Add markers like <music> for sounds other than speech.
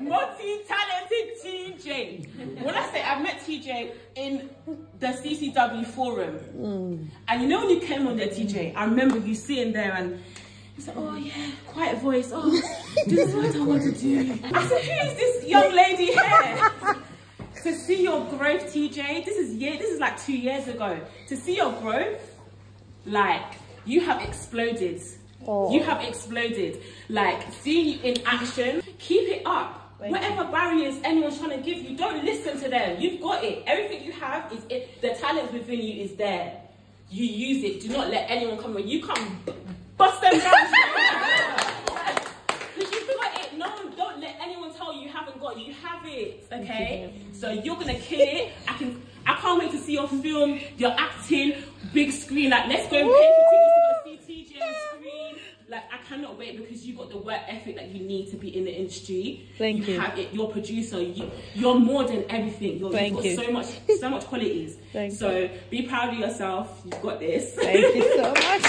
Multi-talented TJ. When I say I met TJ in the CCW forum, mm. and you know when you came on there, TJ, I remember you sitting there and you said, "Oh yeah, quiet voice. Oh, this is what I want to do." I said, "Who is this young lady here?" to see your growth, TJ. This is year. This is like two years ago. To see your growth, like you have exploded. Oh. You have exploded. Like, seeing you in action, keep it up. Thank Whatever you. barriers anyone's trying to give you, don't listen to them. You've got it. Everything you have is it. The talent within you is there. You use it. Do not let anyone come when you come bust them down. <laughs> Because you've got it. No, don't let anyone tell you you haven't got it. You have it. Okay. So you're gonna kill it. I can. I can't wait to see your film, your acting, big screen. Like, let's go and pay for tickets to go see TJ on screen. Like, Wait because you got the work ethic that you need to be in the industry. Thank you. You have it. You're a producer. You, you're more than everything. You're, Thank you've got you. so much, so much qualities. <laughs> Thank so you. be proud of yourself. You've got this. Thank you so <laughs> much.